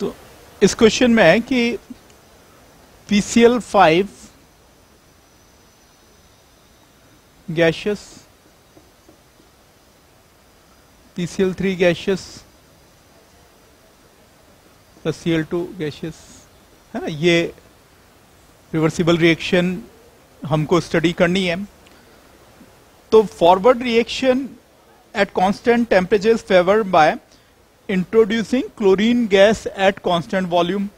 तो इस क्वेश्चन में है कि PCL five gaseous PCL three gaseous plus C L two gaseous है ना? ये रिवर्सिबल रिएक्शन हमको स्टडी करनी है। तो forward reaction at constant temperature favour by introducing chlorine gas at constant volume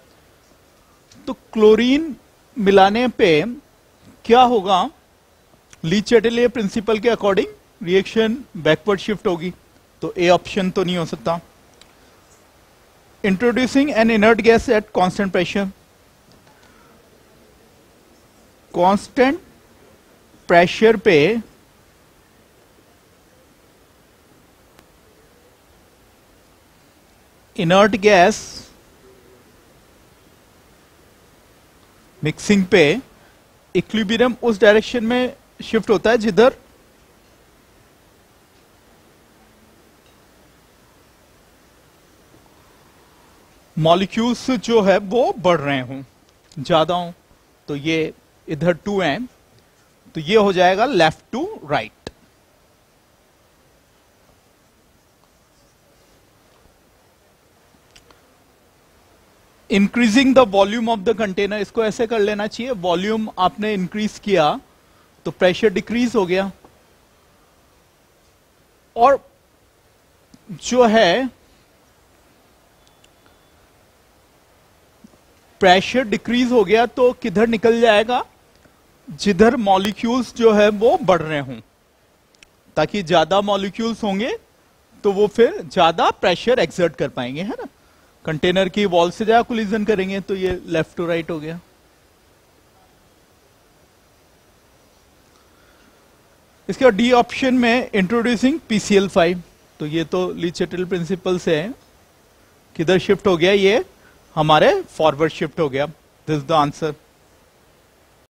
तो क्लोरीन मिलाने पे क्या होगा? ली चेटेलियर प्रिंसिपल के अकॉर्डिंग रिएक्शन बैकवर्ड शिफ्ट होगी। तो ए ऑप्शन तो नहीं हो सकता। Introducing an inert gas at constant pressure constant pressure पे इनर्ट गैस मिक्सिंग पे इक्विलिब्रियम उस डायरेक्शन में शिफ्ट होता है, जिधर मॉलिक्यूल्स जो है वो बढ़ रहे हों, ज़्यादा हो तो ये इधर टू है तो ये हो जाएगा left to right increasing the volume of the container इसको ऐसे कर लेना चाहिए वॉल्यूम आपने इंक्रीज किया तो प्रेशर डिक्रीज हो गया। और जो है प्रेशर डिक्रीज हो गया तो किधर निकल जाएगा? जिधर मॉलिक्यूल्स जो है वो बढ़ रहे हों। ताकि ज़्यादा मॉलिक्यूल्स होंगे तो वो फिर ज़्यादा प्रेशर एक्सर्ट कर पाएँगे, है ना? कंटेनर की वॉल से ज़्यादा कोलिजन करेंगे तो ये लेफ़्ट टू राइट हो गया। इसके बाद डी ऑप्शन में इंट्रोड्यूसिंग पीसीएल फाइव तो ये तो लीचेटल प्रिंसिपल से है। किधर शिफ्ट हो गया ये? हमारे फॉरवर्ड शिफ्ट हो गया। This the answer